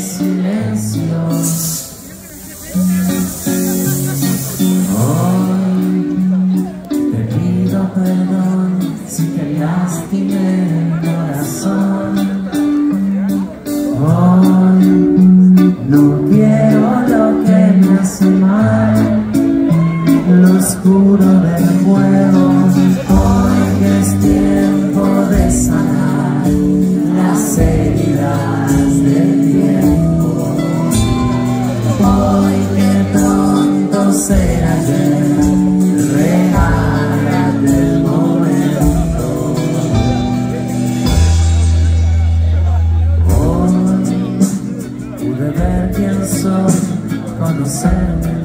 silencio. Hoy te pido perdón si te lastimé el corazón. Hoy no quiero lo que me hace mal, lo oscuro del fuego, hoy que estoy sun.